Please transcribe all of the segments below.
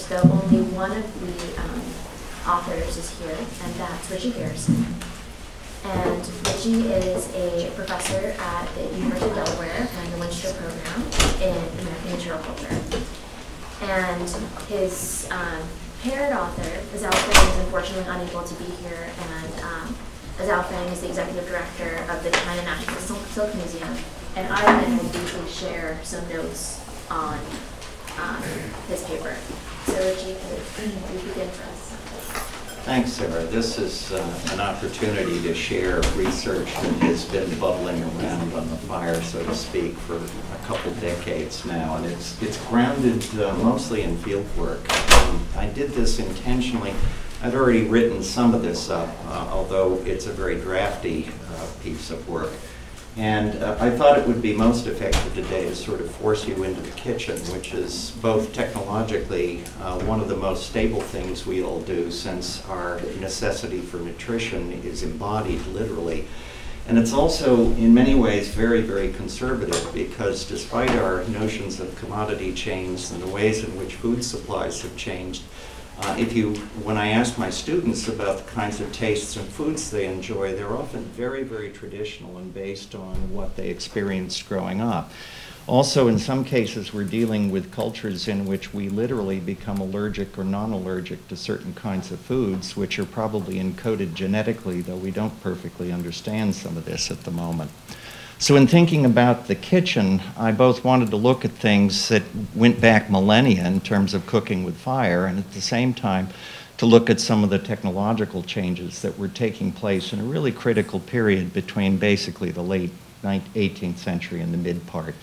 papers, though only one of the um, authors is here, and that's Ritchie Garrison. And Ritchie is a professor at the University of Delaware and the Winterthur program in American Material Culture. And his um, author, Zhao Fang, is unfortunately unable to be here, and um, Zhao Fang is the executive director of the China National Silk Museum, and I will briefly share some notes on um, paper. So could you begin for us? Thanks, Sarah. This is uh, an opportunity to share research that has been bubbling around on the fire, so to speak, for a couple decades now, and it's it's grounded uh, mostly in field work. Um, I did this intentionally. I'd already written some of this up, uh, although it's a very drafty uh, piece of work. And uh, I thought it would be most effective today to sort of force you into the kitchen, which is both technologically uh, one of the most stable things we all do since our necessity for nutrition is embodied literally. And it's also, in many ways, very, very conservative because despite our notions of commodity chains and the ways in which food supplies have changed, uh, if you, when I ask my students about the kinds of tastes and foods they enjoy, they're often very, very traditional and based on what they experienced growing up. Also, in some cases, we're dealing with cultures in which we literally become allergic or non allergic to certain kinds of foods, which are probably encoded genetically, though we don't perfectly understand some of this at the moment. So, in thinking about the kitchen, I both wanted to look at things that went back millennia in terms of cooking with fire, and at the same time, to look at some of the technological changes that were taking place in a really critical period between basically the late 18th century and the mid part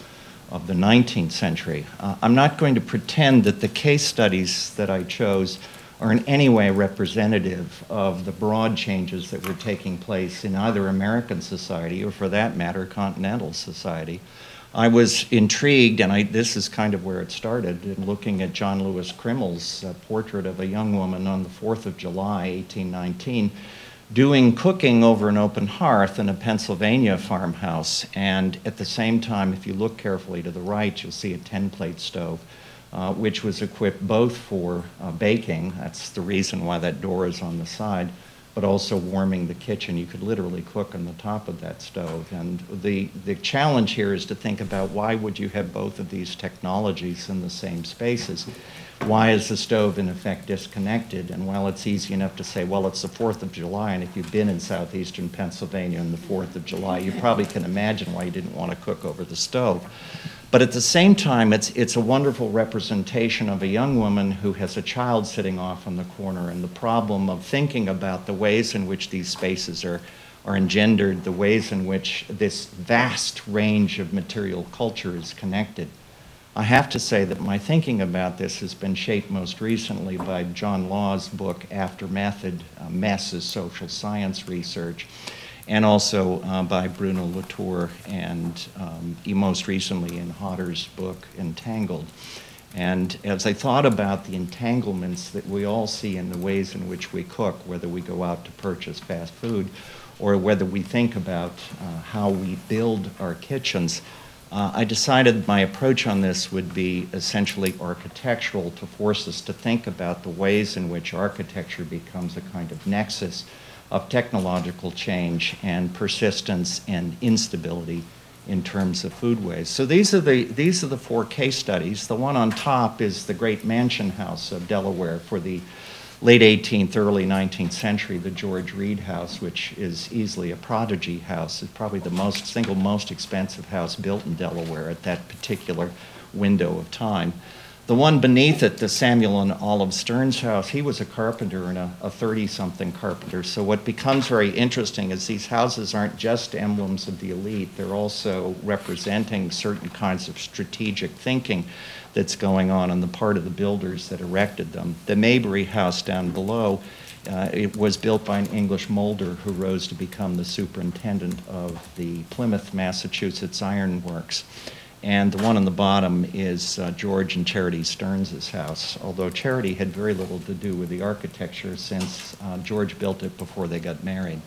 of the 19th century. Uh, I'm not going to pretend that the case studies that I chose are in any way representative of the broad changes that were taking place in either American society or, for that matter, continental society. I was intrigued, and I, this is kind of where it started, in looking at John Lewis Krimmel's uh, portrait of a young woman on the 4th of July, 1819, doing cooking over an open hearth in a Pennsylvania farmhouse. And at the same time, if you look carefully to the right, you'll see a 10 plate stove uh, which was equipped both for uh, baking, that's the reason why that door is on the side, but also warming the kitchen. You could literally cook on the top of that stove. And the, the challenge here is to think about why would you have both of these technologies in the same spaces? Why is the stove in effect disconnected? And while it's easy enough to say, well, it's the 4th of July, and if you've been in southeastern Pennsylvania on the 4th of July, you probably can imagine why you didn't want to cook over the stove. But at the same time, it's, it's a wonderful representation of a young woman who has a child sitting off in the corner and the problem of thinking about the ways in which these spaces are, are engendered, the ways in which this vast range of material culture is connected. I have to say that my thinking about this has been shaped most recently by John Law's book, After Method, uh, Mess as Social Science Research and also uh, by Bruno Latour and um, most recently in Hodder's book, Entangled. And as I thought about the entanglements that we all see in the ways in which we cook, whether we go out to purchase fast food or whether we think about uh, how we build our kitchens, uh, I decided my approach on this would be essentially architectural to force us to think about the ways in which architecture becomes a kind of nexus of technological change and persistence and instability in terms of foodways. So these are the these are the four case studies. The one on top is the Great Mansion House of Delaware for the late 18th, early 19th century, the George Read House, which is easily a prodigy house. It's probably the most single most expensive house built in Delaware at that particular window of time. The one beneath it, the Samuel and Olive Stearns house, he was a carpenter and a 30 something carpenter. So, what becomes very interesting is these houses aren't just emblems of the elite, they're also representing certain kinds of strategic thinking that's going on on the part of the builders that erected them. The Maybury house down below. Uh, it was built by an English molder who rose to become the superintendent of the Plymouth, Massachusetts Iron Works. And the one on the bottom is uh, George and Charity Stearns' house, although Charity had very little to do with the architecture since uh, George built it before they got married.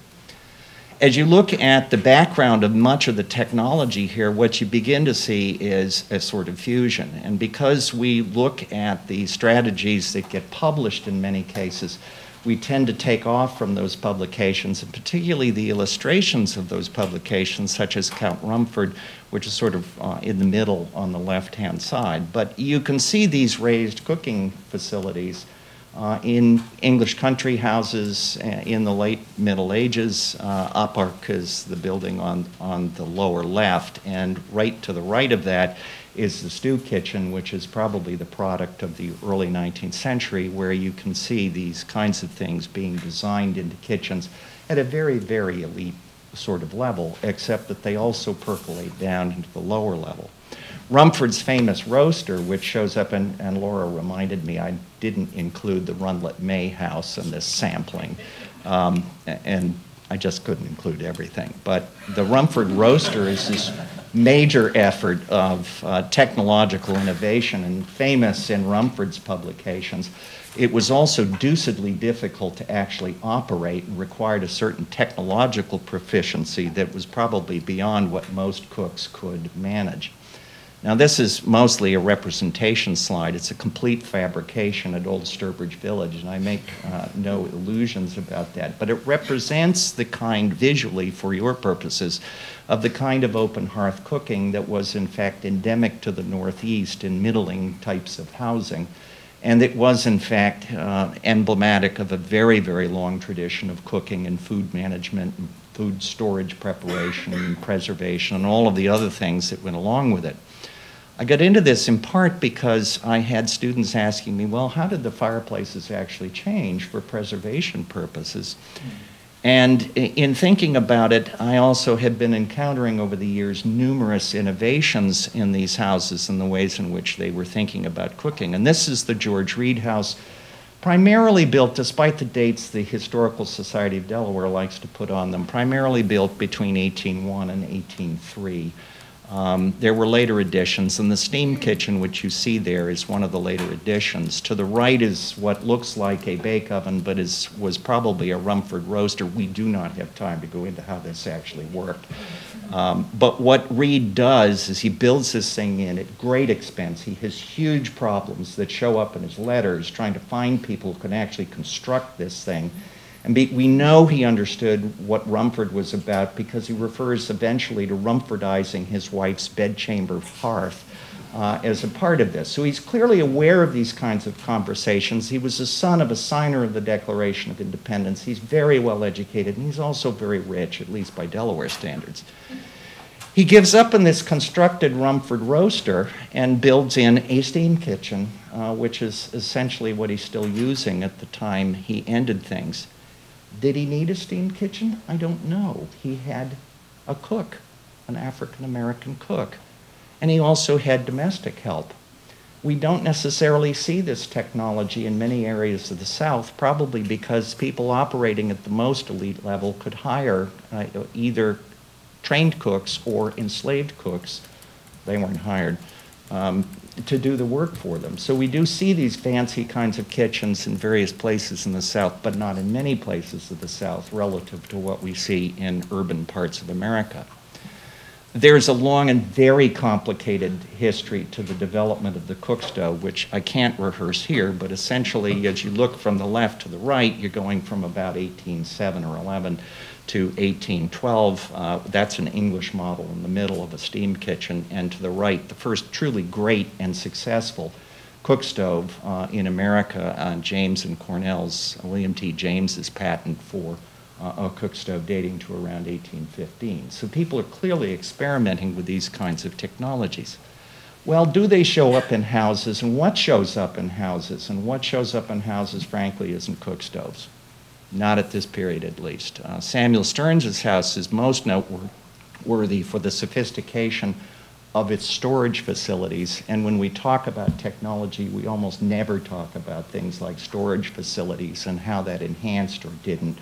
As you look at the background of much of the technology here, what you begin to see is a sort of fusion. And because we look at the strategies that get published in many cases, we tend to take off from those publications, and particularly the illustrations of those publications, such as Count Rumford, which is sort of uh, in the middle on the left hand side. But you can see these raised cooking facilities uh, in English country houses uh, in the late Middle Ages. Uh, Uppark is the building on, on the lower left, and right to the right of that is the stew kitchen, which is probably the product of the early 19th century, where you can see these kinds of things being designed into kitchens at a very, very elite sort of level, except that they also percolate down into the lower level. Rumford's famous roaster, which shows up, and, and Laura reminded me I didn't include the Rundlet May house in this sampling, um, and I just couldn't include everything. But the Rumford roaster is this major effort of uh, technological innovation and famous in Rumford's publications. It was also deucedly difficult to actually operate and required a certain technological proficiency that was probably beyond what most cooks could manage. Now, this is mostly a representation slide. It's a complete fabrication at Old Sturbridge Village, and I make uh, no illusions about that. But it represents the kind, visually, for your purposes, of the kind of open hearth cooking that was, in fact, endemic to the Northeast in middling types of housing. And it was, in fact, uh, emblematic of a very, very long tradition of cooking and food management, and food storage preparation, and preservation, and all of the other things that went along with it. I got into this in part because I had students asking me, well, how did the fireplaces actually change for preservation purposes? And in thinking about it, I also had been encountering over the years numerous innovations in these houses and the ways in which they were thinking about cooking. And this is the George Read House, primarily built, despite the dates the Historical Society of Delaware likes to put on them, primarily built between 1801 and 1803. Um, there were later additions, and the steam kitchen, which you see there, is one of the later additions. To the right is what looks like a bake oven, but is, was probably a Rumford roaster. We do not have time to go into how this actually worked. Um, but what Read does is he builds this thing in at great expense. He has huge problems that show up in his letters trying to find people who can actually construct this thing. And be, we know he understood what Rumford was about because he refers eventually to Rumfordizing his wife's bedchamber hearth uh, as a part of this. So he's clearly aware of these kinds of conversations. He was the son of a signer of the Declaration of Independence. He's very well educated, and he's also very rich, at least by Delaware standards. He gives up in this constructed Rumford roaster and builds in a steam kitchen, uh, which is essentially what he's still using at the time he ended things. Did he need a steam kitchen? I don't know. He had a cook, an African American cook, and he also had domestic help. We don't necessarily see this technology in many areas of the South, probably because people operating at the most elite level could hire uh, either trained cooks or enslaved cooks. They weren't hired. Um, to do the work for them. So we do see these fancy kinds of kitchens in various places in the South, but not in many places of the South relative to what we see in urban parts of America. There's a long and very complicated history to the development of the cook stove, which I can't rehearse here, but essentially, as you look from the left to the right, you're going from about 1807 or 11 to 1812. Uh, that's an English model in the middle of a steam kitchen, and to the right, the first truly great and successful cook stove uh, in America, uh, James and Cornell's, William T. James's patent for uh, a cook stove dating to around 1815. So people are clearly experimenting with these kinds of technologies. Well, do they show up in houses, and what shows up in houses? And what shows up in houses, frankly, isn't cook stoves not at this period at least. Uh, Samuel Stearns' house is most noteworthy for the sophistication of its storage facilities. And when we talk about technology, we almost never talk about things like storage facilities and how that enhanced or didn't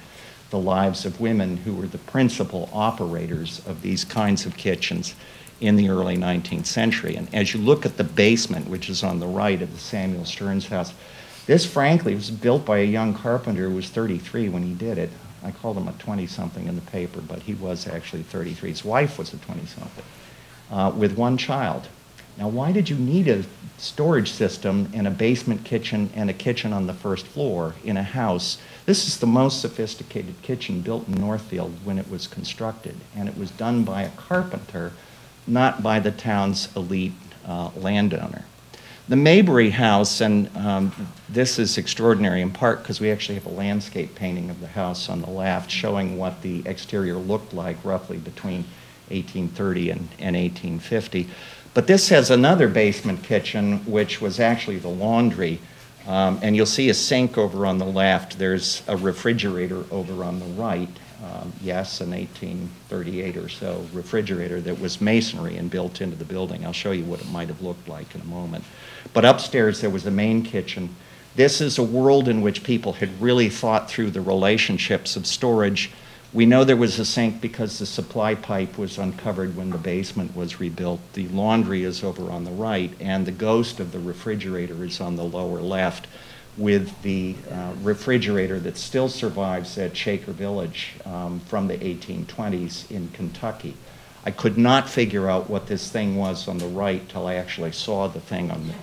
the lives of women who were the principal operators of these kinds of kitchens in the early 19th century. And as you look at the basement, which is on the right of the Samuel Stearns house, this, frankly, was built by a young carpenter who was 33 when he did it. I called him a 20-something in the paper, but he was actually 33. His wife was a 20-something, uh, with one child. Now, why did you need a storage system and a basement kitchen and a kitchen on the first floor in a house? This is the most sophisticated kitchen built in Northfield when it was constructed, and it was done by a carpenter, not by the town's elite uh, landowner. The Mabry House, and um, this is extraordinary in part because we actually have a landscape painting of the house on the left showing what the exterior looked like roughly between 1830 and, and 1850. But this has another basement kitchen, which was actually the laundry. Um, and you'll see a sink over on the left. There's a refrigerator over on the right. Um, yes, an 1838 or so refrigerator that was masonry and built into the building. I'll show you what it might have looked like in a moment. But upstairs, there was a main kitchen. This is a world in which people had really thought through the relationships of storage. We know there was a sink because the supply pipe was uncovered when the basement was rebuilt. The laundry is over on the right, and the ghost of the refrigerator is on the lower left with the uh, refrigerator that still survives at Shaker Village um, from the 1820s in Kentucky. I could not figure out what this thing was on the right till I actually saw the thing on the,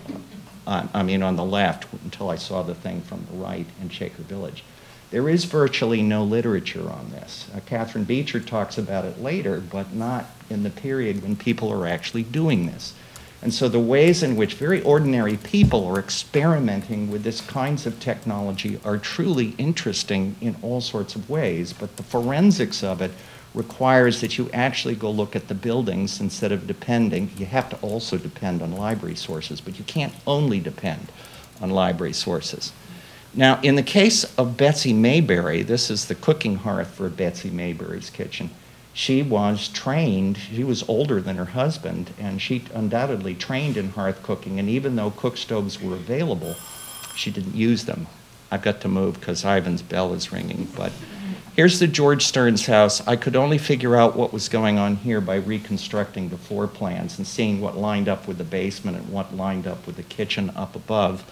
uh, I mean on the left until I saw the thing from the right in Shaker Village. There is virtually no literature on this. Uh, Catharine Beecher talks about it later, but not in the period when people are actually doing this. And so the ways in which very ordinary people are experimenting with this kinds of technology are truly interesting in all sorts of ways, but the forensics of it requires that you actually go look at the buildings instead of depending. You have to also depend on library sources, but you can't only depend on library sources. Now, in the case of Betsy Mayberry, this is the cooking hearth for Betsy Mayberry's kitchen. She was trained, she was older than her husband, and she undoubtedly trained in hearth cooking, and even though cook stoves were available, she didn't use them. I've got to move because Ivan's bell is ringing, but Here's the George Stearns house. I could only figure out what was going on here by reconstructing the floor plans and seeing what lined up with the basement and what lined up with the kitchen up above.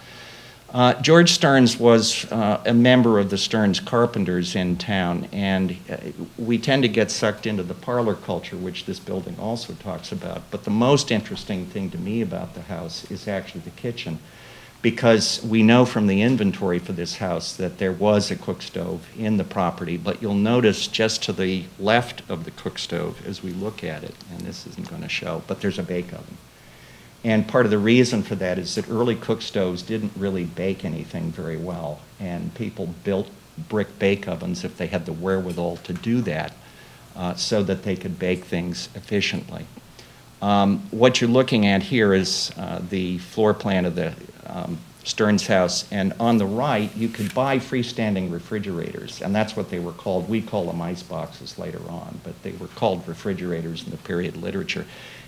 Uh, George Stearns was uh, a member of the Stearns Carpenters in town, and uh, we tend to get sucked into the parlor culture, which this building also talks about. But the most interesting thing to me about the house is actually the kitchen because we know from the inventory for this house that there was a cook stove in the property, but you'll notice just to the left of the cook stove as we look at it, and this isn't going to show, but there's a bake oven. And part of the reason for that is that early cook stoves didn't really bake anything very well, and people built brick bake ovens if they had the wherewithal to do that uh, so that they could bake things efficiently. Um, what you're looking at here is uh, the floor plan of the um, Stearns House, and on the right, you could buy freestanding refrigerators, and that's what they were called. We call them ice boxes later on, but they were called refrigerators in the period literature.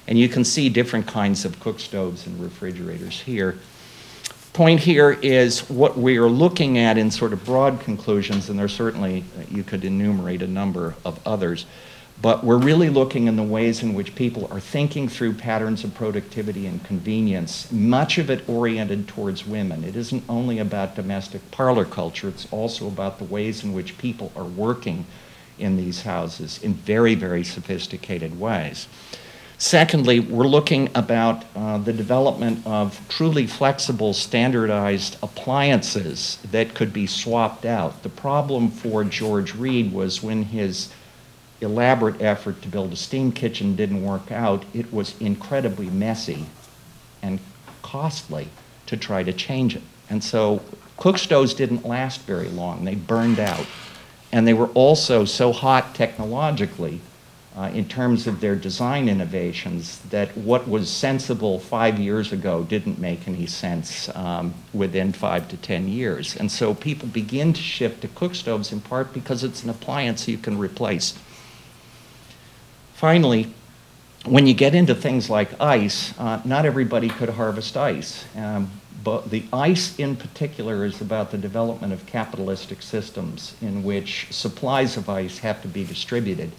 And you can see different kinds of cook stoves and refrigerators here. Point here is what we are looking at in sort of broad conclusions, and there certainly, uh, you could enumerate a number of others. But we're really looking in the ways in which people are thinking through patterns of productivity and convenience, much of it oriented towards women. It isn't only about domestic parlor culture, it's also about the ways in which people are working in these houses in very, very sophisticated ways. Secondly, we're looking about uh, the development of truly flexible, standardized appliances that could be swapped out. The problem for George Read was when his elaborate effort to build a steam kitchen didn't work out, it was incredibly messy and costly to try to change it. And so cook stoves didn't last very long. They burned out. And they were also so hot technologically uh, in terms of their design innovations that what was sensible five years ago didn't make any sense um, within five to ten years. And so people begin to shift to cook stoves in part because it's an appliance you can replace. Finally, when you get into things like ice, uh, not everybody could harvest ice. Um, but the ice in particular is about the development of capitalistic systems in which supplies of ice have to be distributed.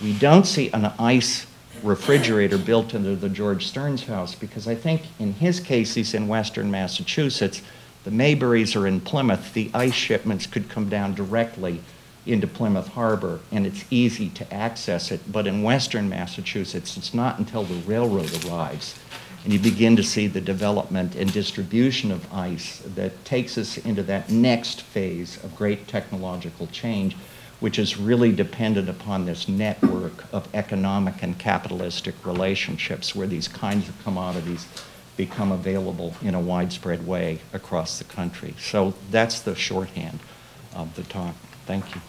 We don't see an ice refrigerator built into the George Stearns house because I think in his case he's in western Massachusetts. The Mayberries are in Plymouth. The ice shipments could come down directly into Plymouth Harbor, and it's easy to access it. But in western Massachusetts, it's not until the railroad arrives and you begin to see the development and distribution of ice that takes us into that next phase of great technological change, which is really dependent upon this network of economic and capitalistic relationships where these kinds of commodities become available in a widespread way across the country. So that's the shorthand of the talk. Thank you.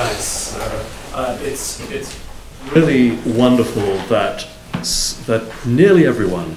Thanks, Uh, it's, it's really wonderful that, that nearly everyone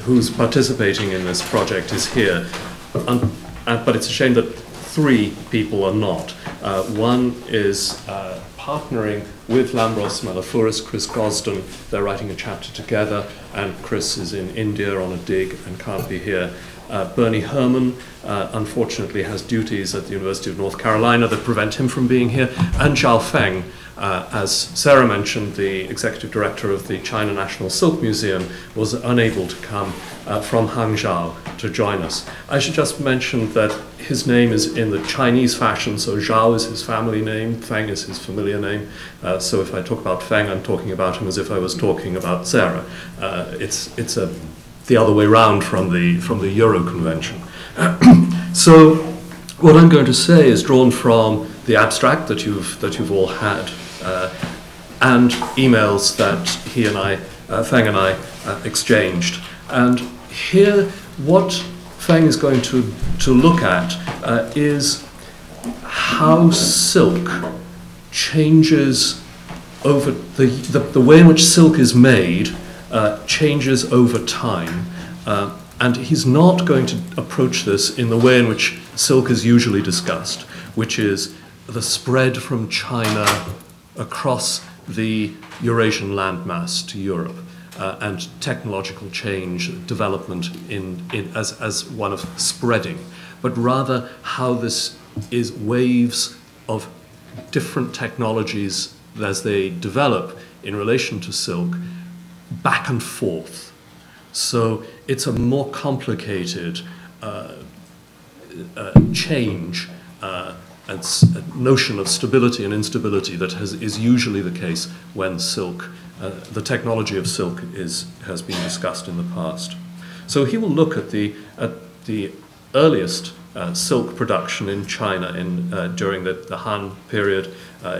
who's participating in this project is here. But it's a shame that three people are not. Uh, one is uh, partnering with Lambros Malafouris, Chris Gosden. They're writing a chapter together, and Chris is in India on a dig and can't be here. Uh, Bernie Herman, uh, unfortunately, has duties at the University of North Carolina that prevent him from being here. And Zhao Feng, uh, as Sarah mentioned, the executive director of the China National Silk Museum, was unable to come uh, from Hangzhou to join us. I should just mention that his name is in the Chinese fashion, so Zhao is his family name, Feng is his familiar name. Uh, so if I talk about Feng, I'm talking about him as if I was talking about Sarah. Uh, it's, it's a the other way round from the, from the Euro Convention. so what I'm going to say is drawn from the abstract that you've, that you've all had uh, and emails that he and I, uh, Feng and I, uh, exchanged. And here, what Feng is going to, to look at uh, is how silk changes over the, the, the way in which silk is made uh, changes over time. Uh, and he's not going to approach this in the way in which silk is usually discussed, which is the spread from China across the Eurasian landmass to Europe. Uh, and technological change, development in, in, as, as one of spreading, but rather how this is waves of different technologies as they develop in relation to silk back and forth. So it's a more complicated uh, uh, change uh, and notion of stability and instability that has, is usually the case when silk, uh, the technology of silk is, has been discussed in the past. So he will look at the, at the earliest uh, silk production in China in, uh, during the, the Han period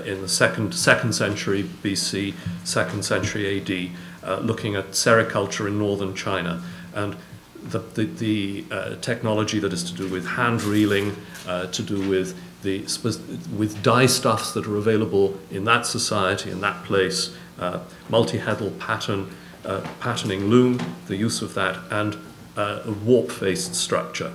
in the second, second century BC, second century AD, uh, looking at sericulture in northern China and the, the, the uh, technology that is to do with hand reeling, uh, to do with the with dye stuffs that are available in that society in that place, uh, multi-heddle pattern, patterning loom, the use of that, and a warp-faced structure.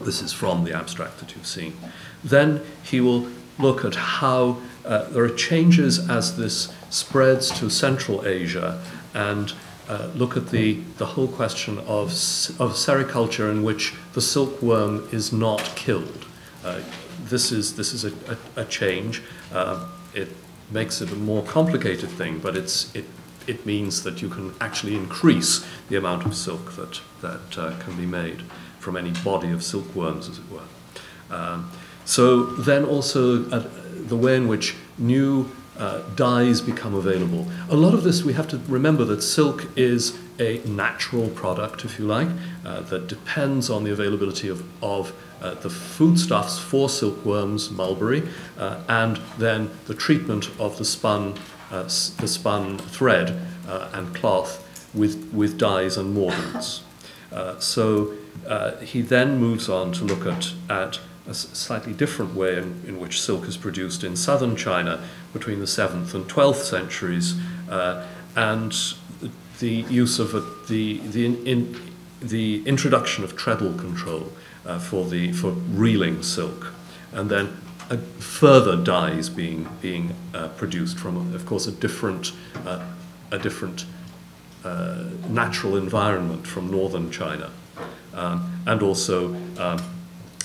This is from the abstract that you've seen. Then he will look at how uh, there are changes as this spreads to Central Asia and uh, look at the, the whole question of, of sericulture in which the silkworm is not killed. Uh, this is, this is a, a, a change. Uh, it makes it a more complicated thing, but it's, it, it means that you can actually increase the amount of silk that, that uh, can be made from any body of silkworms, as it were. Um, so then also uh, the way in which new uh, dyes become available. A lot of this, we have to remember that silk is a natural product, if you like, uh, that depends on the availability of, of uh, the foodstuffs for silkworms, mulberry, uh, and then the treatment of the spun, uh, the spun thread uh, and cloth with, with dyes and mordants. so he then moves on to look at, at a slightly different way in, in which silk is produced in southern China between the 7th and 12th centuries, uh, and the use of a, the, the, in, in, the introduction of treadle control uh, for, the, for reeling silk, and then further dyes being, being uh, produced from, of course, a different, uh, a different uh, natural environment from northern China, um, and also um,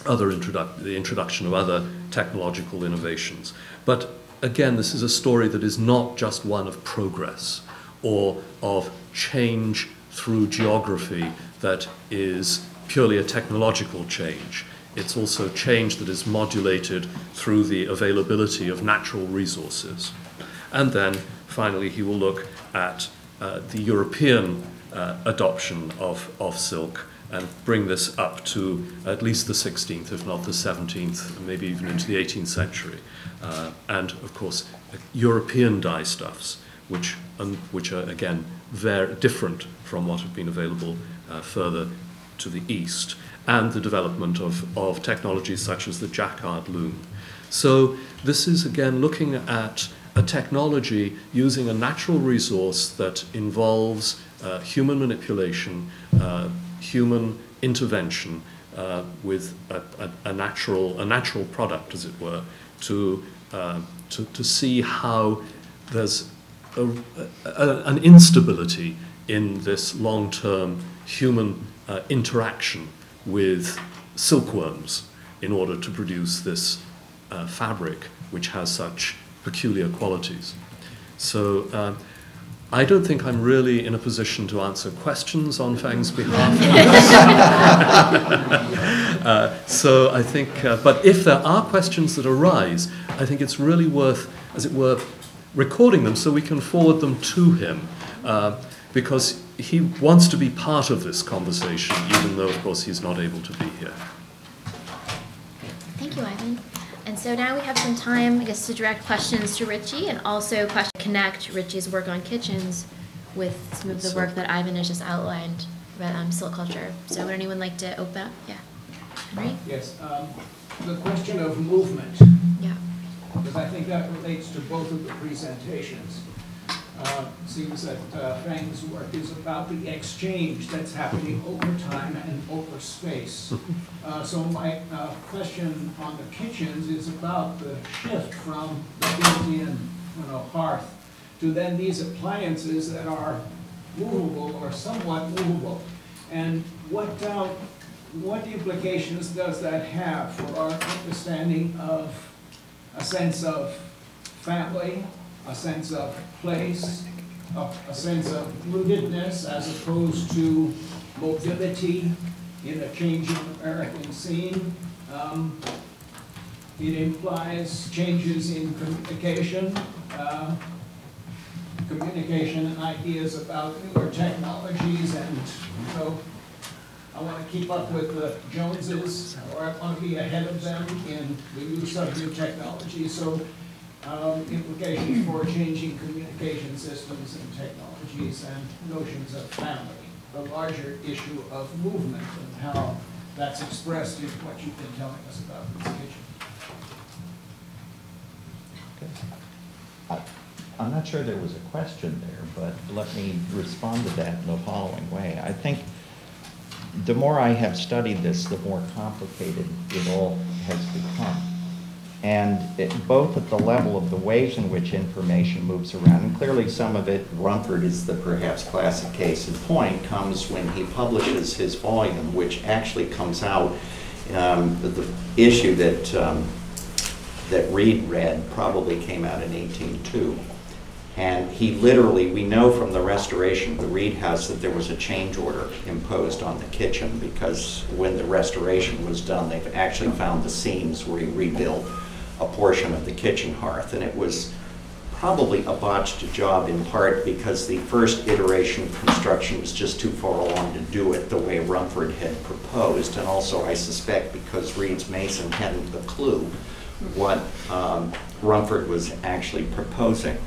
other introduc- the introduction of other technological innovations. But again, this is a story that is not just one of progress or of change through geography that is purely a technological change. It's also change that is modulated through the availability of natural resources. And then finally, he will look at uh, the European uh, adoption of, of silk and bring this up to at least the 16th, if not the 17th, maybe even into the 18th century. Uh, and of course, European dye stuffs, which, um, which are again very different from what have been available uh, further to the east, and the development of, of technologies such as the jacquard loom. So, this is again looking at a technology using a natural resource that involves uh, human manipulation, uh, human intervention uh, with a, a, a, natural, a natural product, as it were, to, uh, to, to see how there's a, an instability in this long term human uh, interaction with silkworms in order to produce this uh, fabric which has such peculiar qualities. So uh, I don't think I'm really in a position to answer questions on Fang's behalf. uh, so I think, uh, but if there are questions that arise, I think it's really worth, as it were, recording them so we can forward them to him. Uh, because he wants to be part of this conversation, even though, of course, he's not able to be here. Thank you, Ivan. And so now we have some time, I guess, to direct questions to Ritchie and also question, connect Ritchie's work on kitchens with some of the work that Ivan has just outlined about um, silk culture. So would anyone like to open up? Yeah. Henry? Yes. Um, the question of movement. Yeah. Because I think that relates to both of the presentations. Uh, seems that uh, Fang's work is about the exchange that's happening over time and over space. Uh, so my uh, question on the kitchens is about the shift from the built-in you know, hearth to then these appliances that are movable or somewhat movable. And what, uh, what implications does that have for our understanding of a sense of family, a sense of place, a, a sense of rootedness as opposed to mobility in a changing American scene. Um, it implies changes in communication, uh, communication and ideas about newer technologies, and so I want to keep up with the Joneses, or I want to be ahead of them in the use of new technology. So um, implications for changing communication systems and technologies and notions of family, the larger issue of movement and how that's expressed in what you've been telling us about this kitchen. Okay. I'm not sure there was a question there, but let me respond to that in the following way. I think the more I have studied this, the more complicated it all has become. And it, both at the level of the ways in which information moves around, and clearly some of it, Rumford is the perhaps classic case in point, comes when he publishes his volume, which actually comes out, um, the, the, issue that, um, that Reed read probably came out in 1802. And he literally, we know from the restoration of the Read House that there was a change order imposed on the kitchen because when the restoration was done, they've actually found the seams where he rebuilt a portion of the kitchen hearth. And it was probably a botched job in part because the first iteration of construction was just too far along to do it the way Rumford had proposed. And also, I suspect, because Read's Mason hadn't a clue what um, Rumford was actually proposing.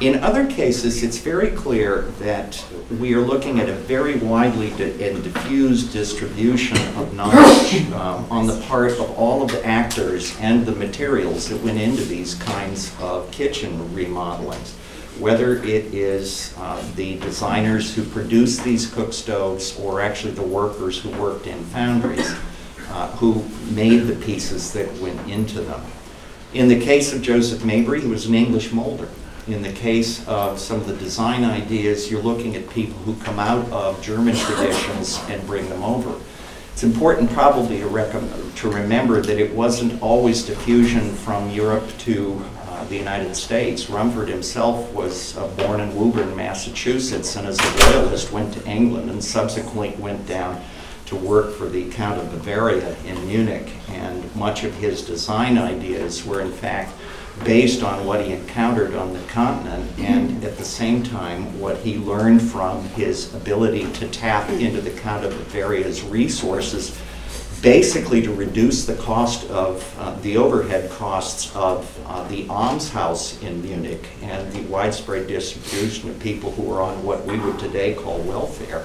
In other cases, it's very clear that we are looking at a very widely and diffused distribution of knowledge um, on the part of all of the actors and the materials that went into these kinds of kitchen remodelings. Whether it is uh, the designers who produced these cook stoves or actually the workers who worked in foundries uh, who made the pieces that went into them. In the case of Joseph Mabry, he was an English molder. In the case of some of the design ideas, you're looking at people who come out of German traditions and bring them over. It's important probably to, to remember that it wasn't always diffusion from Europe to uh, the United States. Rumford himself was uh, born in Woburn, Massachusetts, and as a royalist went to England and subsequently went down to work for the Count of Bavaria in Munich. And much of his design ideas were in fact based on what he encountered on the continent and at the same time what he learned from his ability to tap into the kind of various resources basically to reduce the cost of uh, the overhead costs of uh, the almshouse in Munich and the widespread distribution of people who are on what we would today call welfare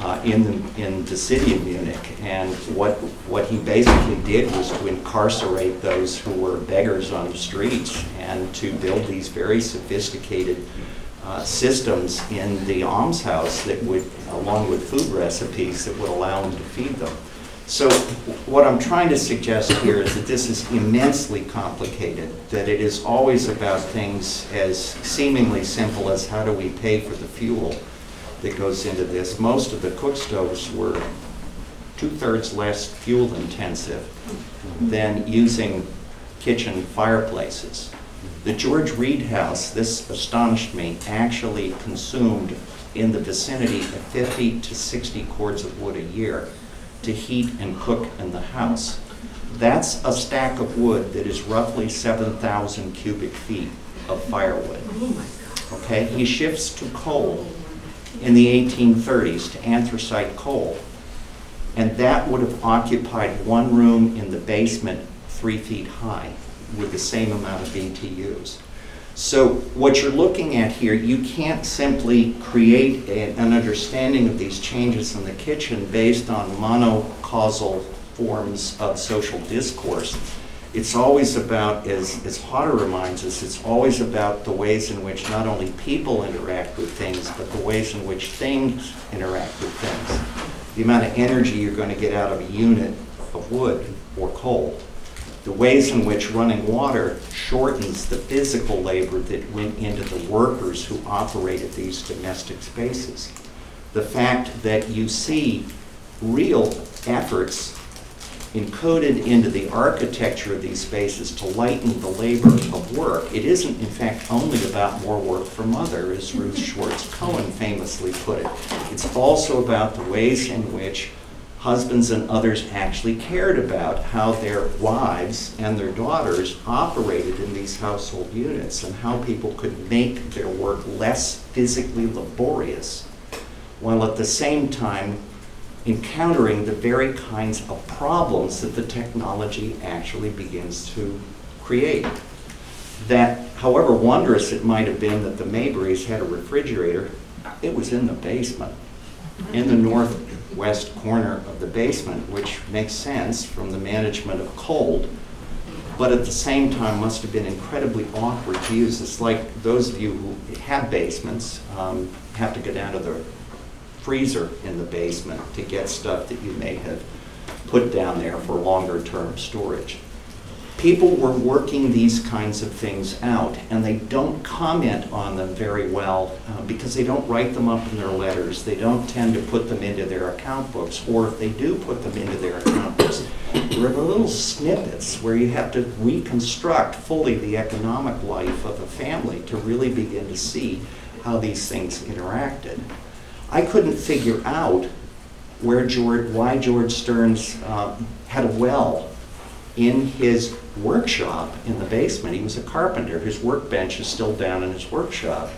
uh, in the in the city of Munich. And what what he basically did was to incarcerate those who were beggars on the streets and to build these very sophisticated uh, systems in the almshouse that would, along with food recipes, that would allow them to feed them. So what I'm trying to suggest here is that this is immensely complicated, that it is always about things as seemingly simple as how do we pay for the fuel that goes into this. Most of the cook stoves were two-thirds less fuel intensive than using kitchen fireplaces. The George Read House, this astonished me, actually consumed in the vicinity of 50 to 60 cords of wood a year to heat and cook in the house. That's a stack of wood that is roughly 7,000 cubic feet of firewood. Oh okay, he shifts to coal in the 1830s to anthracite coal. And that would have occupied one room in the basement three feet high with the same amount of BTUs. So what you're looking at here, you can't simply create a, an understanding of these changes in the kitchen based on monocausal forms of social discourse. It's always about, as, as Hodder reminds us, it's always about the ways in which not only people interact with things, but the ways in which things interact with things. The amount of energy you're going to get out of a unit of wood or coal the ways in which running water shortens the physical labor that went into the workers who operated these domestic spaces. The fact that you see real efforts encoded into the architecture of these spaces to lighten the labor of work. It isn't, in fact, only about more work for mother, as Ruth Schwartz Cowan famously put it. It's also about the ways in which husbands and others actually cared about how their wives and their daughters operated in these household units and how people could make their work less physically laborious while at the same time encountering the very kinds of problems that the technology actually begins to create. That, however wondrous it might have been that the Mabrys had a refrigerator, it was in the basement, in the northwest corner of the basement, which makes sense from the management of cold, but at the same time must have been incredibly awkward to use. It's like those of you who have basements um, have to go down to the freezer in the basement to get stuff that you may have put down there for longer term storage people were working these kinds of things out, and they don't comment on them very well uh, because they don't write them up in their letters. They don't tend to put them into their account books, or if they do put them into their account books, there are little snippets where you have to reconstruct fully the economic life of a family to really begin to see how these things interacted. I couldn't figure out where George, why George Stearns uh, had a well in his workshop in the basement. He was a carpenter. His workbench is still down in his workshop.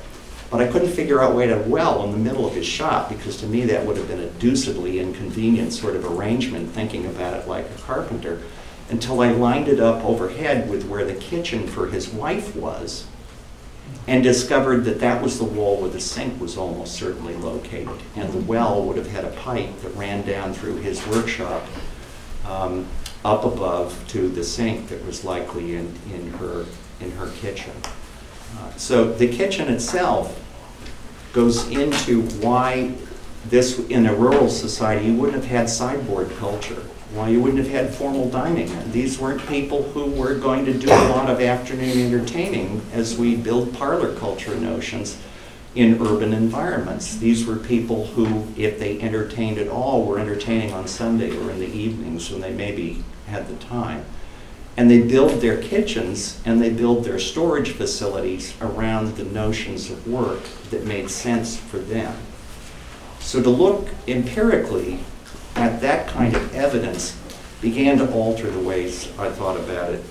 But I couldn't figure out where to well in the middle of his shop because to me that would have been a deucedly inconvenient sort of arrangement thinking about it like a carpenter until I lined it up overhead with where the kitchen for his wife was and discovered that that was the wall where the sink was almost certainly located. And the well would have had a pipe that ran down through his workshop um, up above to the sink that was likely in, in, her, in her kitchen. Uh, so the kitchen itself goes into why this, in a rural society, you wouldn't have had sideboard culture, why you wouldn't have had formal dining. These weren't people who were going to do a lot of afternoon entertaining as we build parlor culture notions. in urban environments. These were people who, if they entertained at all, were entertaining on Sunday or in the evenings when they maybe had the time. And they build their kitchens and they build their storage facilities around the notions of work that made sense for them. So to look empirically at that kind of evidence began to alter the ways I thought about it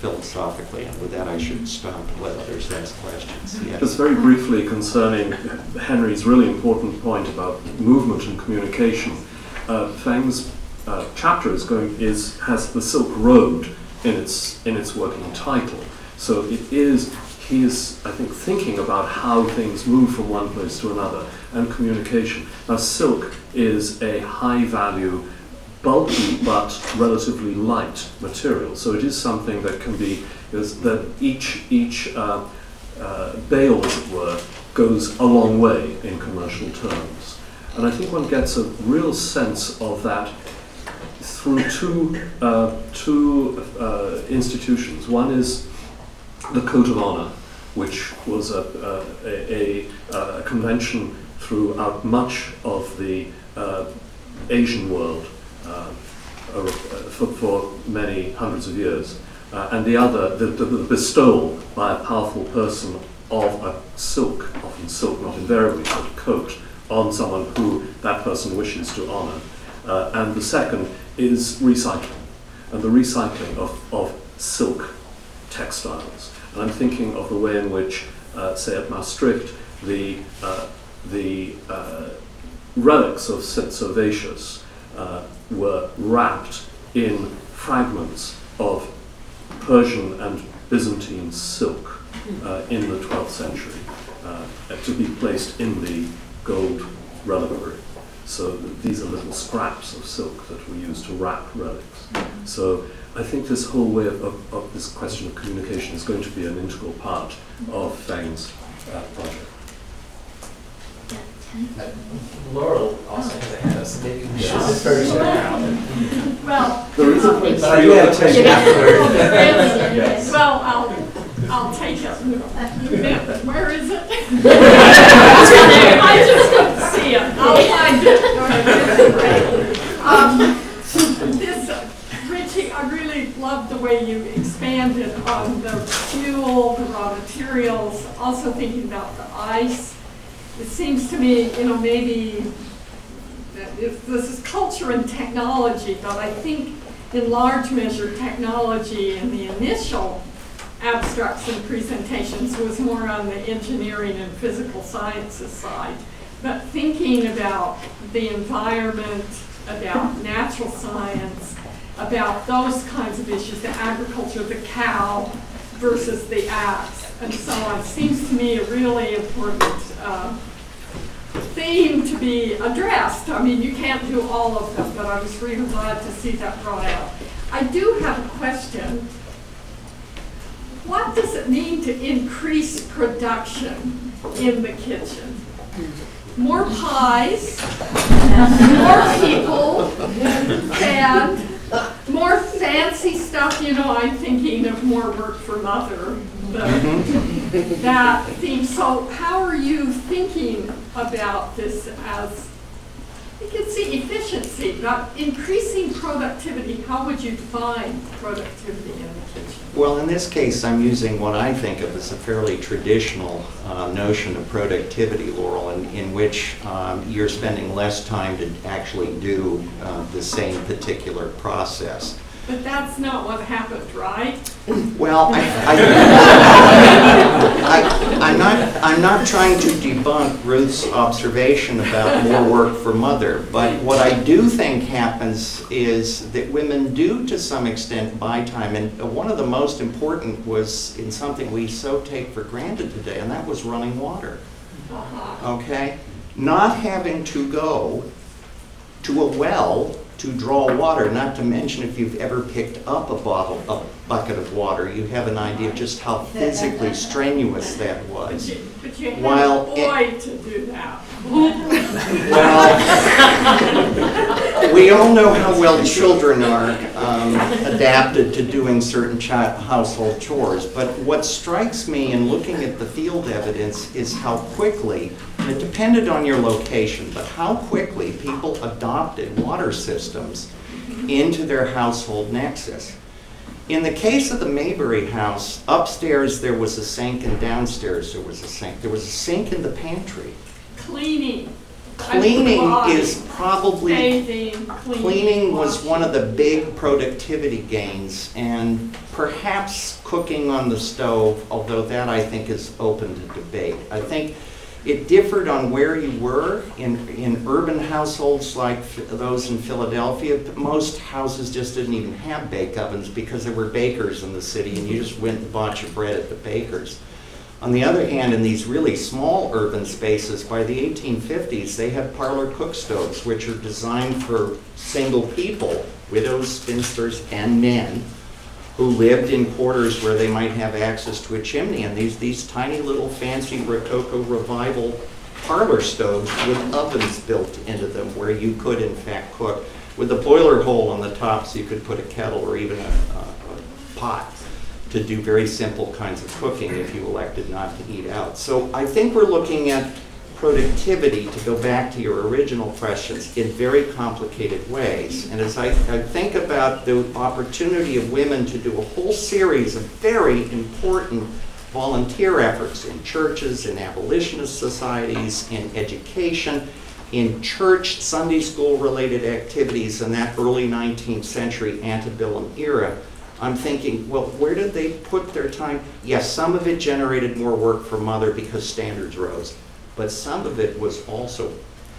philosophically. And with that, I should stop and let others ask questions. Just very briefly concerning Henry's really important point about movement and communication. Uh, Feng's uh, chapter is going is has the Silk Road in its in its working title. So it is he is I think thinking about how things move from one place to another and communication. Now silk is a high value bulky but relatively light material. So it is something that can be is that each each uh, uh, bale, as it were, goes a long way in commercial terms. And I think one gets a real sense of that through two uh, two uh, institutions. One is the Code of Honor, which was a, a, a, a convention throughout much of the uh, Asian world uh, for, for, many hundreds of years. Uh, and the other, the, the, the, bestowal by a powerful person of a silk, often silk, not invariably, but a coat, on someone who that person wishes to honor. Uh, and the second is recycling, and the recycling of, of silk textiles. And I'm thinking of the way in which, uh, say at Maastricht, the, uh, the uh, relics of St. Servatius uh, were wrapped in fragments of Persian and Byzantine silk uh, in the 12th century uh, to be placed in the gold reliquary. So these are little scraps of silk that were used to wrap relics. Mm-hmm. So I think this whole way of, of, of this question of communication is going to be an integral part of Fang's uh, project. Yeah, uh, Laurel also has a hand up, so maybe we should first now. Well, There is a place But for I you do have to a take question afterward. Yes. well, I'll, I'll take it. Uh, where is it? I just couldn't see it. I'll Um, This, Ritchie, I really love the way you expanded on the fuel, the raw materials, also thinking about the ice. It seems to me, you know, maybe if this is culture and technology, but I think in large measure, technology in the initial abstracts and presentations was more on the engineering and physical sciences side. But thinking about the environment, about natural science, about those kinds of issues, the agriculture, the cow versus the axe, and so on, seems to me a really important uh, theme to be addressed. I mean, you can't do all of them, but I was really glad to see that brought out. I do have a question. What does it mean to increase production in the kitchen? More pies, more people, and more fancy stuff. You know, I'm thinking of more work for mother. The, mm-hmm. that theme. So, how are you thinking about this as you can see efficiency, but increasing productivity? How would you define productivity in the kitchen? Well, in this case, I'm using what I think of as a fairly traditional uh, notion of productivity, Laurel, in, in which um, you're spending less time to actually do uh, the same particular process. But that's not what happened, right? Well, I, I, I, am not, I'm not trying to debunk Ruth's observation about more work for mother, but what I do think happens is that women do, to some extent, buy time, and one of the most important was in something we so take for granted today, and that was running water. Uh-huh. Okay? Not having to go to a well to draw water, not to mention if you've ever picked up a bottle, a bucket of water, you have an idea of just how physically strenuous that But was. you, but you had While a boy to do that. Well, we all know how well children are um, adapted to doing certain chi- household chores, but what strikes me in looking at the field evidence is how quickly, and it depended on your location, but how quickly people adopted water systems into their household nexus. In the case of the Mayberry house, upstairs there was a sink and downstairs there was a sink. There was a sink in the pantry. Cleaning. Cleaning is probably cleaning. Cleaning was one of the big productivity gains, and perhaps cooking on the stove, although that I think is open to debate. I think it differed on where you were. In, in urban households like those in Philadelphia, most houses just didn't even have bake ovens because there were bakers in the city, and you just went and bought your bread at the baker's. On the other hand, in these really small urban spaces, by the 1850s, they had parlor cook stoves, which are designed for single people, widows, spinsters, and men, who lived in quarters where they might have access to a chimney. And these, these tiny little fancy Rococo Revival parlor stoves with ovens built into them where you could in fact cook, with a boiler hole on the top so you could put a kettle or even a, a a pot to do very simple kinds of cooking if you elected not to eat out. So I think we're looking at productivity, to go back to your original questions, in very complicated ways. And as I, I think about the opportunity of women to do a whole series of very important volunteer efforts in churches, in abolitionist societies, in education, in church, Sunday school related activities in that early 19th century antebellum era, I'm thinking, well, where did they put their time? Yes, some of it generated more work for mother because standards rose, but some of it was also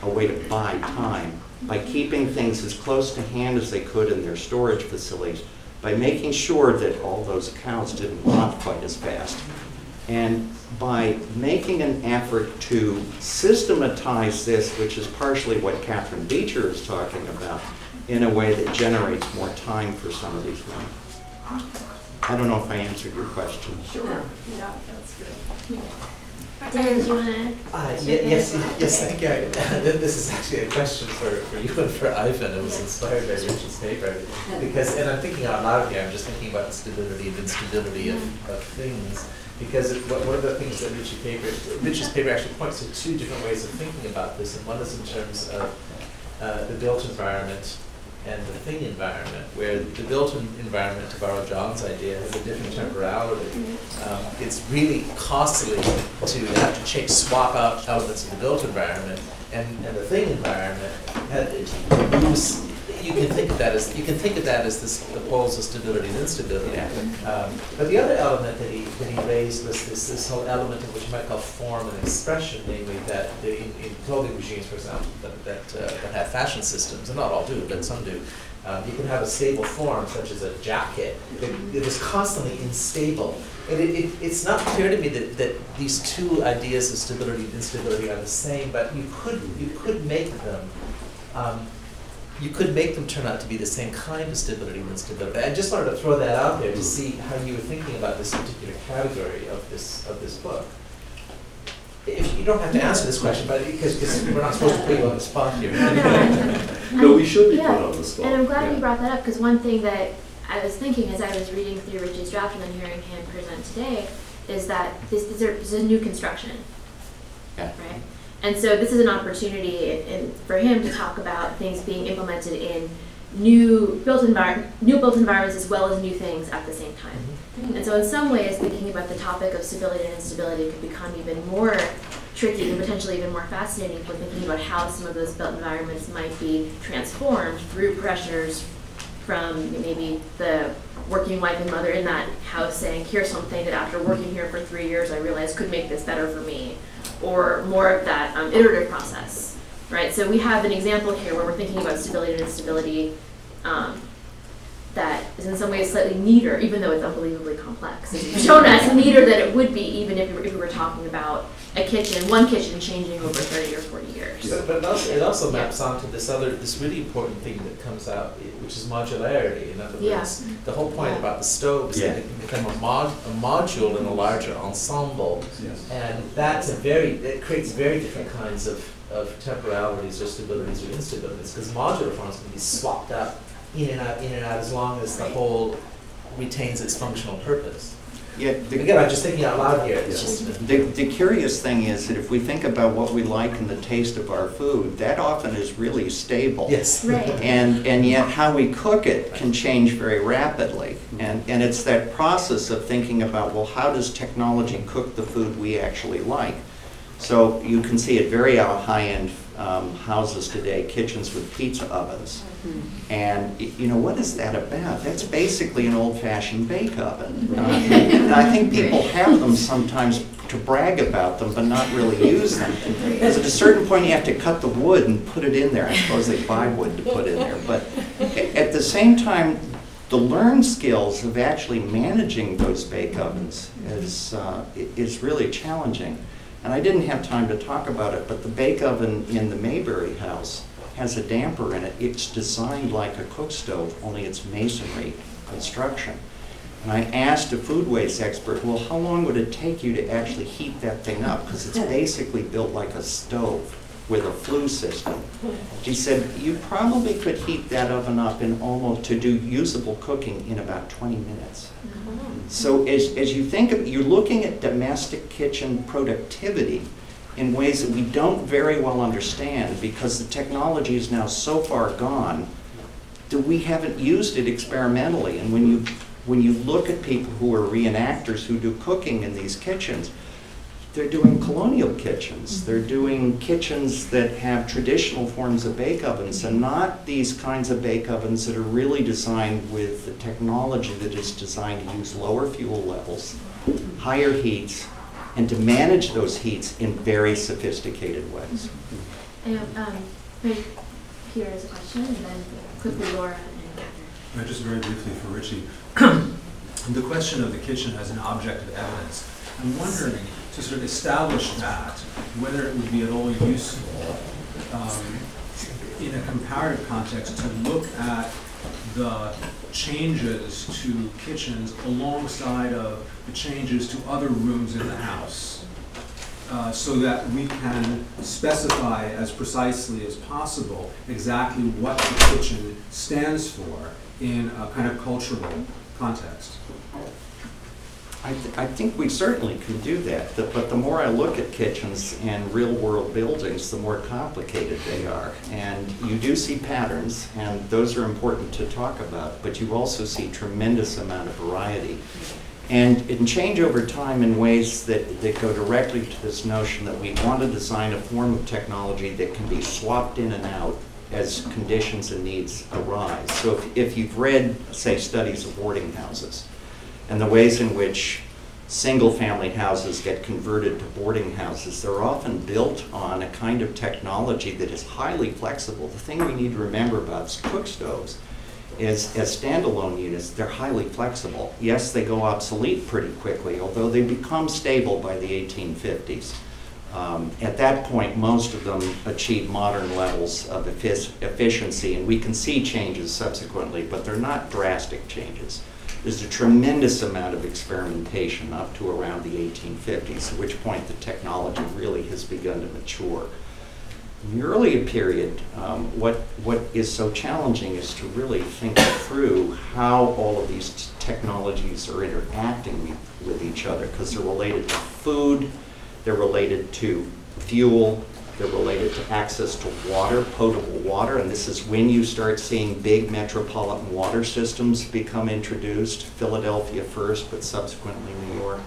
a way to buy time by keeping things as close to hand as they could in their storage facilities, by making sure that all those accounts didn't rot quite as fast, and by making an effort to systematize this, which is partially what Catharine Beecher is talking about, in a way that generates more time for some of these women. I don't know if I answered your question. Sure, yeah, that's good. Dan, you wanna? Uh, yes, yes, thank you. This is actually a question for, for you and for Ivan. It was inspired by Richard's paper. Because, and I'm thinking out loud here, I'm just thinking about the stability and instability of, of things. Because one of the things that Richard's paper, Richard's paper actually points to two different ways of thinking about this. And one is in terms of uh, the built environment and the thing environment, where the built en- environment, to borrow John's idea, has a different temporality. Um, it's really costly to have to change, swap out elements of the built environment, and, and the thing environment had, moves. You can think of that as you can think of that as this, the poles of stability and instability. Um, but the other element that he, that he raised was this, this whole element of what you might call form and expression, namely that the, in, in clothing regimes, for example, that, that, uh, that have fashion systems, and not all do, but some do, um, you can have a stable form, such as a jacket, that, that is constantly unstable. And it, it, it's not clear to me that, that these two ideas of stability and instability are the same, but you could, you could make them, um, you could make them turn out to be the same kind of stability and instability. I just wanted to throw that out there to see how you were thinking about this particular category of this, of this book. If you don't have to answer this question, but because, because we're not supposed to put you on the spot here. No, no, No, we should be Yeah, put on the spot. And I'm glad yeah. you brought that up, because one thing that I was thinking as I was reading through Ritchie's draft and then hearing him present today, is that this, this is a- this is a new construction, Yeah. right? And so this is an opportunity in- in- for him to talk about things being implemented in new built envir, new built environments as well as new things at the same time. Mm-hmm. And so in some ways, thinking about the topic of stability and instability could become even more tricky and potentially even more fascinating if we're thinking about how some of those built environments might be transformed through pressures from maybe the working wife and mother in that house saying, here's something that after working here for three years, I realized could make this better for me. Or more of that um, iterative process, right? So we have an example here where we're thinking about stability and instability um, that is in some ways slightly neater, even though it's unbelievably complex. It's shown us neater than it would be even if we were, if we were talking about a kitchen, one kitchen changing over 30 or 40 years. But, but it also, it also maps onto this other, this really important thing that comes out, which is modularity. In other Yeah. words, the whole point Yeah. about the stove is that it can become a mod, a module in a larger ensemble. Yes. And that's a very, it creates very different kinds of of temporalities or stabilities or instabilities, because modular forms can be swapped out in and out, in and out, as long as the whole retains its functional purpose. Yeah, the- Again, I'm just thinking out loud here, it's just. The, the curious thing is that if we think about what we like and the taste of our food, that often is really stable. Yes. Right. And, and yet how we cook it can change very rapidly. And, and it's that process of thinking about, well, how does technology cook the food we actually like? So you can see at very uh, high-end um, houses today, kitchens with pizza ovens. And, you know, what is that about? That's basically an old-fashioned bake oven. Uh, And I think people have them sometimes to brag about them, but not really use them. Because at a certain point, you have to cut the wood and put it in there. I suppose they buy wood to put in there. But at the same time, the learned skills of actually managing those bake ovens is, uh, is really challenging. And I didn't have time to talk about it, but the bake oven in the Mayberry house has a damper in it. It's designed like a cook stove, only it's masonry construction. And I asked a foodways expert, well, how long would it take you to actually heat that thing up? Because it's basically built like a stove with a flue system. She said, you probably could heat that oven up in almost, to do usable cooking in about 20 minutes. Mm-hmm. So as, as you think of, you're looking at domestic kitchen productivity in ways that we don't very well understand because the technology is now so far gone that we haven't used it experimentally. And when you, when you look at people who are reenactors who do cooking in these kitchens, they're doing colonial kitchens. They're doing kitchens that have traditional forms of bake ovens and not these kinds of bake ovens that are really designed with the technology that is designed to use lower fuel levels, higher heats, and to manage those heats in very sophisticated ways. And, um, here is a question, and then quickly Laura and Catherine. Uh, Just very briefly for Ritchie, the question of the kitchen as an object of evidence. I'm wondering, to sort of establish that, whether it would be at all useful um, in a comparative context to look at the changes to kitchens alongside of the changes to other rooms in the house uh, so that we can specify as precisely as possible exactly what the kitchen stands for in a kind of cultural context. I, th- I think we certainly can do that, The- but the more I look at kitchens and real-world buildings, the more complicated they are. And you do see patterns, and those are important to talk about, but you also see tremendous amount of variety. And it can change over time in ways that, that go directly to this notion that we want to design a form of technology that can be swapped in and out as conditions and needs arise. So if, if you've read, say, studies of boarding houses, and the ways in which single-family houses get converted to boarding houses, they're often built on a kind of technology that is highly flexible. The thing we need to remember about cook stoves is, as standalone units, they're highly flexible. Yes, they go obsolete pretty quickly, although they become stable by the 1850s. Um, At that point, most of them achieve modern levels of efficiency, and we can see changes subsequently, but they're not drastic changes. There's a tremendous amount of experimentation up to around the 1850s, at which point the technology really has begun to mature. In the earlier period, um, what, what is so challenging is to really think through how all of these technologies are interacting with each other, because they're related to food, they're related to fuel, they're related to access to water, potable water, and this is when you start seeing big metropolitan water systems become introduced, Philadelphia first, but subsequently New York.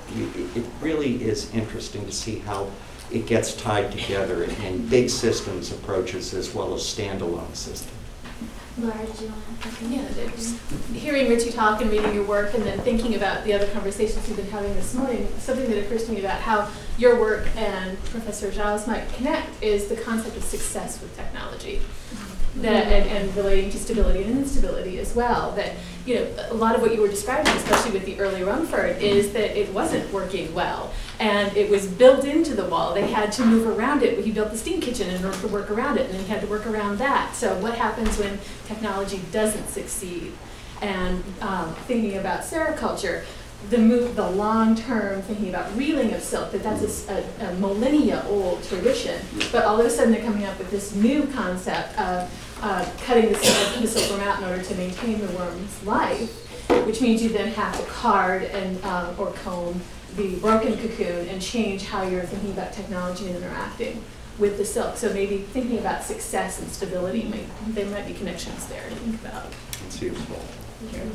It really is interesting to see how it gets tied together in big systems approaches as well as standalone systems. Laura, did you want to? Yeah, just hearing Ritchie talk and reading your work and then thinking about the other conversations we've been having this morning, something that occurs to me about how your work and Professor Giles might connect is the concept of success with technology. That, and, and relating to stability and instability as well, that, you know, a lot of what you were describing, especially with the early Rumford, is that it wasn't working well. And it was built into the wall. They had to move around it. He built the steam kitchen in order to work around it, and then he had to work around that. So what happens when technology doesn't succeed? And um, thinking about sericulture, the move, the long-term thinking about reeling of silk, that that's a millennia-old tradition, but all of a sudden they're coming up with this new concept of uh, cutting the silk, the silkworm out in order to maintain the worm's life, which means you then have to card and um, or comb the broken cocoon and change how you're thinking about technology and interacting with the silk. So maybe thinking about success and stability, may, there might be connections there to think about. It's useful.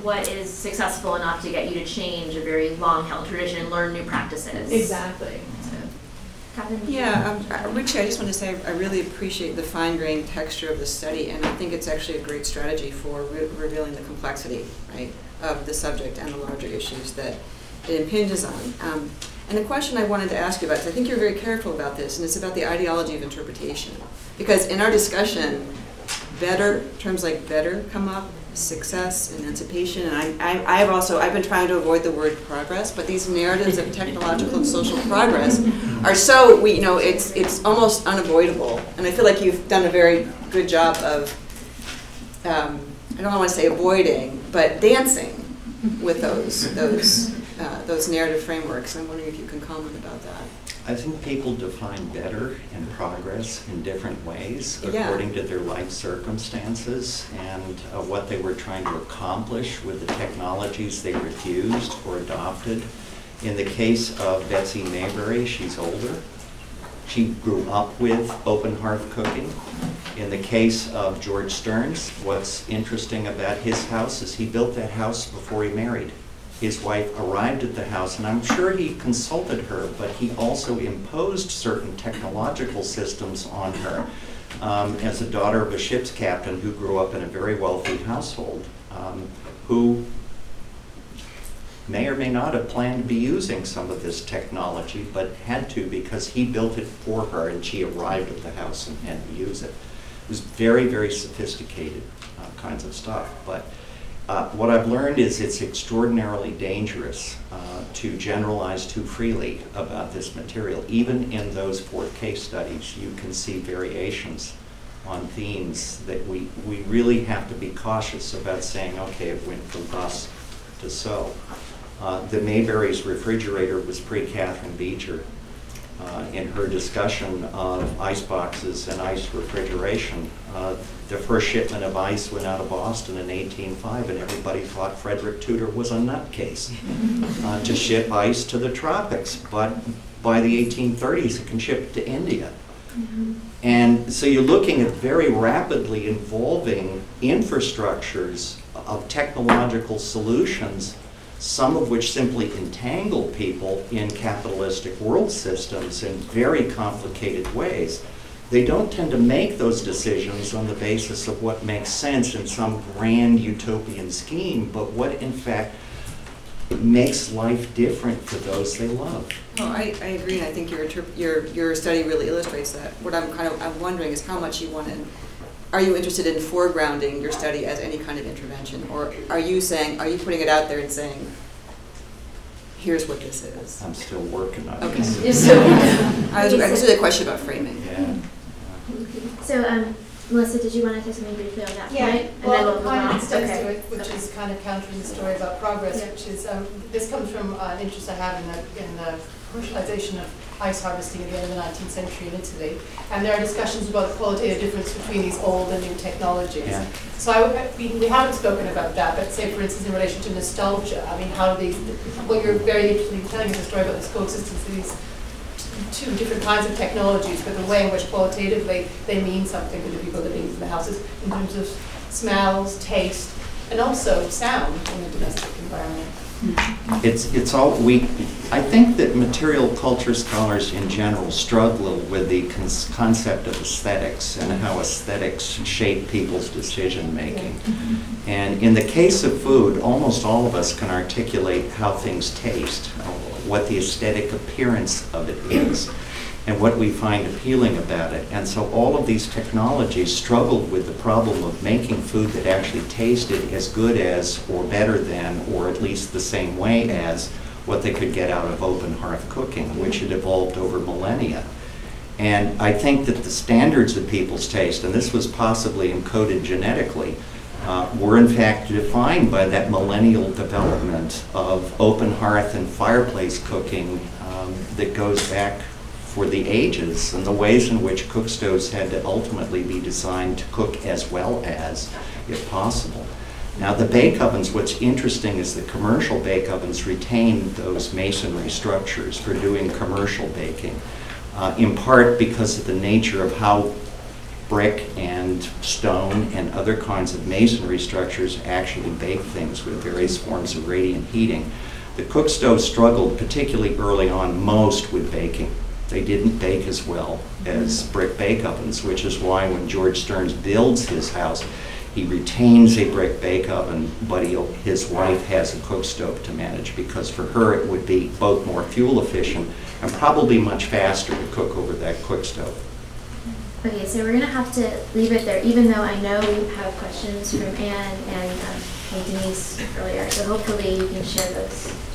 What is successful enough to get you to change a very long-held tradition and learn new practices? Exactly. So, Catherine? Yeah, um, Ritchie, I just want to say, I really appreciate the fine-grained texture of the study, and I think it's actually a great strategy for re- revealing the complexity, right, of the subject and the larger issues that it impinges on. Um, And the question I wanted to ask you about, 'cause I think you're very careful about this, and it's about the ideology of interpretation. Because in our discussion, better, terms like better come up, success, emancipation, and I, I, I've also, I've been trying to avoid the word progress, but these narratives of technological and social progress are so, we, you know, it's, it's almost unavoidable. And I feel like you've done a very good job of, um, I don't want to say avoiding, but dancing with those, those, uh, those narrative frameworks. I'm wondering if you can comment about that. I think people define better and progress in different ways Yeah. according to their life circumstances and uh, what they were trying to accomplish with the technologies they refused or adopted. In the case of Betsy Mayberry, she's older. She grew up with open hearth cooking. In the case of George Stearns, what's interesting about his house is he built that house before he married. His wife arrived at the house, and I'm sure he consulted her, but he also imposed certain technological systems on her. Um, as a daughter of a ship's captain who grew up in a very wealthy household, um, who may or may not have planned to be using some of this technology, but had to because he built it for her and she arrived at the house and had to use it. It was very, very sophisticated uh, kinds of stuff. But uh, what I've learned is it's extraordinarily dangerous uh, to generalize too freely about this material. Even in those four case studies, you can see variations on themes that we, we really have to be cautious about saying, okay, it went from thus to so. Uh, the Mayberry's refrigerator was pre-Catharine Beecher. Uh, in her discussion of ice boxes and ice refrigeration, uh, the first shipment of ice went out of Boston in 1805, and everybody thought Frederick Tudor was a nutcase uh, to ship ice to the tropics. But by the 1830s, it can ship to India. And so you're looking at very rapidly evolving infrastructures of technological solutions, some of which simply entangle people in capitalistic world systems in very complicated ways. They don't tend to make those decisions on the basis of what makes sense in some grand utopian scheme, but what in fact makes life different for those they love. Well, I, I agree, and I think your, your, your study really illustrates that. What I'm kind of, I'm wondering is how much you want to, are you interested in foregrounding your study as any kind of intervention? Or are you saying, are you putting it out there and saying, here's what this is? I'm still working on Okay. this. I was, I was really a question about framing. Yeah. So, um, Melissa, did you want to say something briefly on that Yeah, point? And then well, we'll move kind of extends Okay. to it, which Okay. is kind of countering the story about progress, Yeah. which is, um, this comes from uh, an interest I have in the, in the commercialization of ice harvesting at the end of the nineteenth century in Italy. And there are discussions about the qualitative difference between these old and new technologies. Yeah. So I, we, we haven't spoken about that, but say for instance in relation to nostalgia, I mean, how do these, what you're very interested in telling us a story about this coexistence of these two different kinds of technologies, but the way in which qualitatively they mean something to the people living in the houses in terms of smells, taste, and also sound in the domestic environment. It's, it's all, we, I think that material culture scholars in general struggle with the concept of aesthetics and how aesthetics shape people's decision-making. And in the case of food, almost all of us can articulate how things taste, what the aesthetic appearance of it is, and what we find appealing about it. And so all of these technologies struggled with the problem of making food that actually tasted as good as, or better than, or at least the same way as what they could get out of open hearth cooking, which had evolved over millennia. And I think that the standards of people's taste, and this was possibly encoded genetically, uh, were in fact defined by that millennial development of open hearth and fireplace cooking um, that goes back for the ages and the ways in which cook stoves had to ultimately be designed to cook as well as, if possible. Now, the bake ovens, what's interesting is the commercial bake ovens retain those masonry structures for doing commercial baking, uh, in part because of the nature of how brick and stone and other kinds of masonry structures actually bake things with various forms of radiant heating. The cook stove struggled particularly early on most with baking. They didn't bake as well as brick bake ovens, which is why when George Stearns builds his house, he retains a brick bake oven, but he'll, his wife has a cook stove to manage because for her it would be both more fuel efficient and probably much faster to cook over that cook stove. Okay, so we're gonna have to leave it there, even though I know we have questions from Anne and um, and Denise earlier. So hopefully you can share those